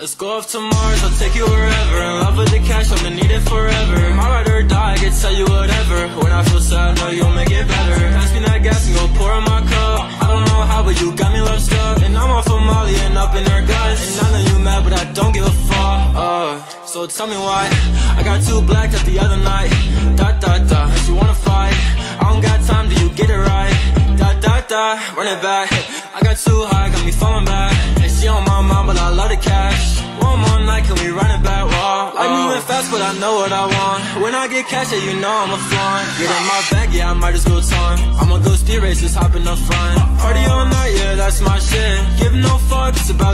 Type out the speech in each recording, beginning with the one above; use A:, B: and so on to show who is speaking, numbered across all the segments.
A: Let's go off to Mars, I'll take you wherever. In love with the cash, I'm gonna need it forever. My ride or die, I can tell you whatever. When I feel sad, I know you'll make it better. Pass me that gas and go pour in my cup. I don't know how, but you got me love stuck And I'm off of Molly and up in her guts. And I know you mad, but I don't give a fuck uh, So tell me why. I got too black at the other night. Da da da, if you wanna fight I don't got time, do you get it right? Da da da, run it back. I got too high, got me falling back. And she on my More can we run it back? Whoa, I'm moving fast, but I know what I want. When I get cash, yeah, you know I'm a flaunt. Get in my bag, yeah, I might just go time I'ma go speed races, hop in the front. Party all night, yeah, that's my shit. Give no fuck, it's about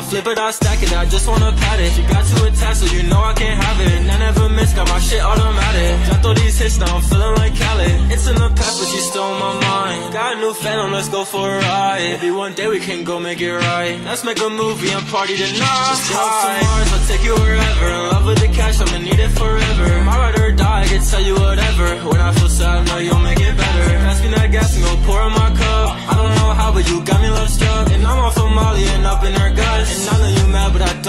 A: I flip it, I stack it, I just wanna pat it. She got too attached, so you know I can't have it. And I never miss, got my shit automatic. Dropped all these hits, now I'm feeling like Khaled. It's in the past, but she's still on my mind. Got a new phantom, let's go for a ride. Maybe one day we can go make it right. Let's make a movie and party tonight. Just go to Mars, I'll take you wherever. In love with the cash, I'ma need it forever. My ride or die, I can tell you whatever. When I feel sad, I know you'll make it better. Pass me that gas and go pour in my cup. I don't know how, but you got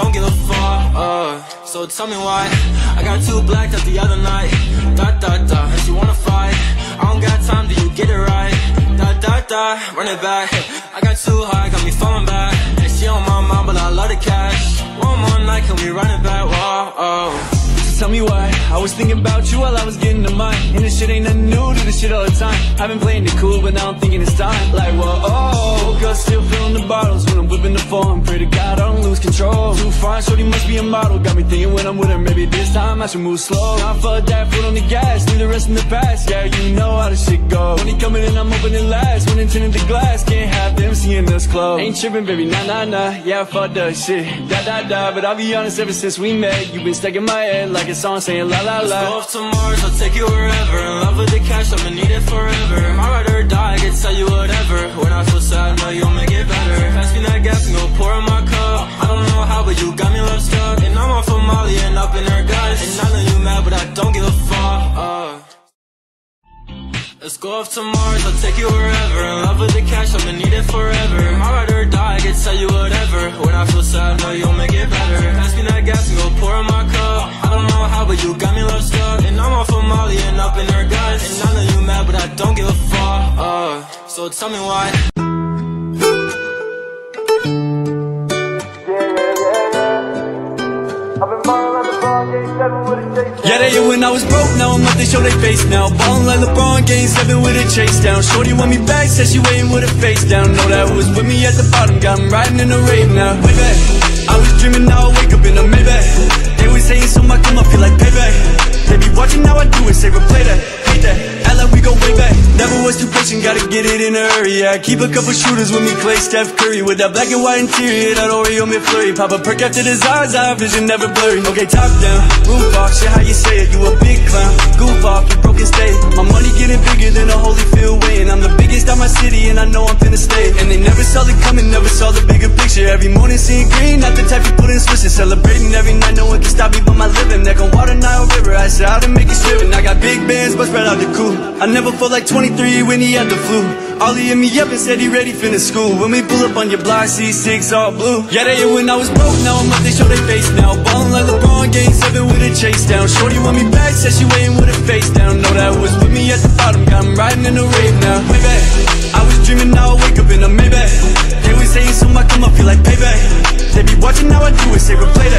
A: don't give a fuck uh, So tell me why. I got two black at the other night. Da da da, if you wanna fight I don't got time, do you get it right? Da da da, run it back. I got too high, got me falling back. And she on my mind, but I love the cash. One more night, can we run it back? Whoa, oh
B: Tell me why. I was thinking about you while I was getting to mine. And this shit ain't nothing new, do this shit all the time. I've been playing it cool, but now I'm thinking it's time. Like, whoa, oh, still filling the bottles When I'm whipping the phone, pray to God I don't lose control. Too fine, shorty must be a model. Got me thinking when I'm with her, maybe this time I should move slow. Now fuck that, foot on the gas, leave the rest in the past. Yeah, you know how this shit go. When he coming in, I'm opening last. When tinted the glass, us close Ain't tripping, baby, nah, nah, nah. Yeah, fuck that shit, da, da, da But I'll be honest, ever since we met You've been stuck in my head like a song saying la, la, la.
A: Let's go
B: la
A: off to Mars, I'll take you wherever. In love with the cash, I'ma need Let's go off to Mars, I'll take you wherever. In love with the cash, I'ma need it forever. My ride or die, I can tell you whatever. When I feel sad, know you'll make it better. Pass me that gas and go pour in my cup. I don't know how, but you got me love struck And I'm off of Molly and up in her guts. And I know you mad, but I don't give a fuck. Uh, So tell me why
B: Yeah, they here when I was broke, now I'm up, they show they face now. Ballin' like LeBron, game 7 with a chase down. Shorty want me back, said she waiting with her face down. Know that was with me at the bottom, got 'em riding in the rave now. Way back, I was dreaming, now I wake up in a Maybach. They was saying so I come up, feel like payback. They be watching how I do it, say replay that get it in a hurry I keep a couple shooters with me, Clay, Steph Curry. With that black and white interior, that Oreo McFlurry Pop a perk after the eye vision never blurry. Okay, top down, roof off, shit how you say it, you a big clown Goof off, you broken state My money getting bigger than a Holyfield weighing. I'm the biggest out my city and I know I'm finna stay. And they never saw it coming, never saw the bigger picture. Every morning seeing green, not the type you put in switches. Celebrating every night, no one can stop me but my living. Neck on water, Nile River, I said out and make it swimming. I got big bands, but spread out the cool. I never felt like 23 when he had the flu. Ollie hit me up and said he ready finish school. When we pull up on your block, C6 all blue. Yeah, they when I was broke, now I'm up, they show their face now. Ballin' like LeBron, game 7 with a chase down. Shorty want me back, said she waiting with her face down. Know that was with me at the bottom, got 'em riding in the rave now. Way back, I was dreaming, now I wake up in a Maybach They was saying so I come up, feel like payback. They be watching how I do it, say replay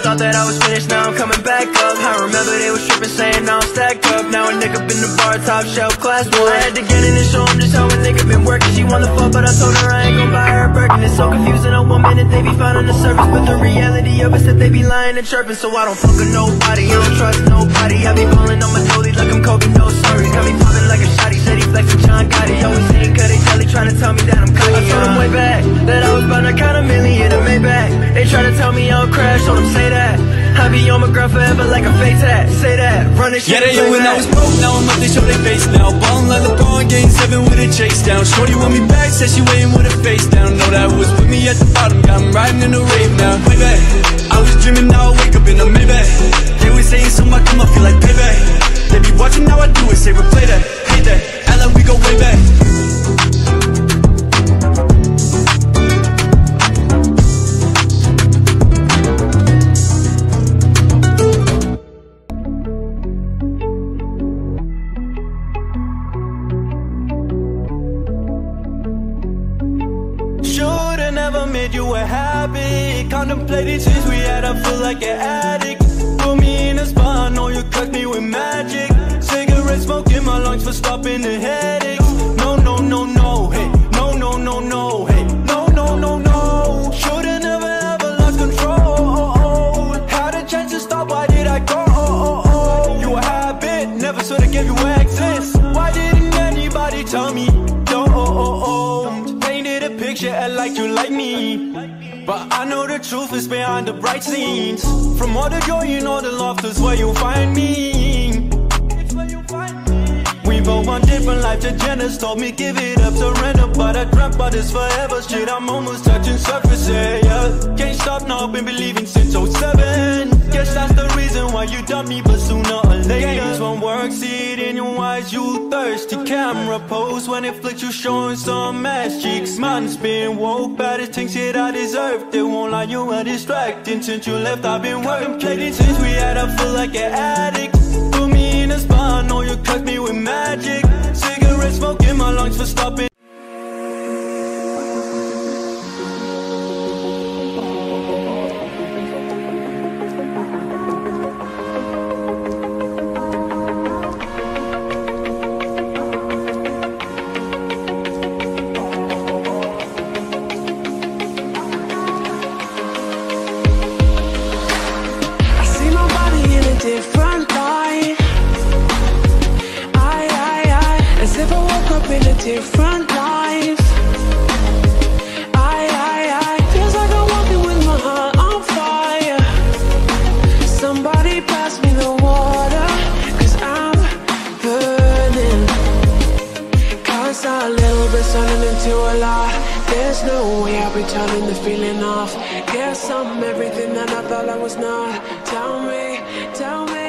C: thought that I was finished, now I'm coming back up. I remember they was tripping, saying now I'm stacked up. Now a nigga been the bar, top shelf, class one I had to get in and show 'em just how a nigga been working. She wanna fuck, but I told her I ain't gon' buy her a Birkin. It's so confusing on one minute, they be fine on the surface But the reality of that they be lying and chirping So I don't fuck with nobody, I don't trust nobody. I be pulling on my dolly like I'm Kobe, no sorry. Got me popping like a shotty, said he flexing John Gotti. Always saying cut they telly, trying to tell me that I'm cocky I told him way back, that I was about to count a million a Maybach They try to tell me I'll crash, told them say that. I be on my girl forever like a fake tat. Say that, run this shit
B: Yeah, they
C: and
B: here when I was broke, now I'm up, they show their face now. Ballin' like LeBron, game 7 with a chase down. Shorty want me back, said she waiting with her face down. Know that was with me at the bottom, got 'em riding in the rave now. Way back, say we're play that, hate that, Ellen, we go way back. Should've never made you a habit. Contemplated since we had, I feel like an addict. Put me in a spot, know you cut me with magic for stopping the headaches No, no, no, no, hey. No, no, no, no, hey. No, no, no, no. Should've never ever lost control. Had a chance to stop, why did I go? You a habit, never should've gave you access. Why didn't anybody tell me? Don't Painted a picture, act like you like me. But I know the truth is behind the bright scenes. From all the joy and all the laughter is where you'll find me both on different life The agendas Told me give it up, surrender But I dreamt about this forever. Shit, I'm almost touching surface, yeah, Can't stop now, been believing since 07 Guess that's the reason why you dumped me But sooner or later. Games won't work, see it in your eyes You thirsty. Camera pose When it flicks you showing some ass cheeks. Man's been woke, by baddest things shit I deserve. They won't lie, you were distracting. Since you left, I've been working Since we had, I feel like an addict I know you cut me with magic. Cigarette smoke in my lungs for stopping
D: different life. I, I, I, feels like I'm walking with my heart on fire. Somebody pass me the water, cause I'm burning. Cause a little bit turning into a lot. There's no way I'll be turning the feeling off. Guess I'm everything that I thought I was not. Tell me, tell me,